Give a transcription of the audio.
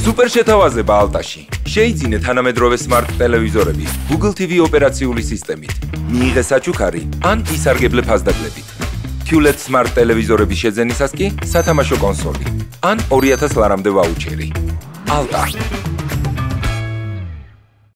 სუპერ შეთავაზება ალტაში. შეიძინე თანამედროვე smart ტელევიზორები Google TV ოპერაციული სისტემით. მიიღე საჩუქარი ან ისარგებლე ფასდაგლებით. QLED smart ტელევიზორების შეძენისას კი სათამაშო კონსოლი ან 2000 ლარამდე ვაუჩერი. ალტა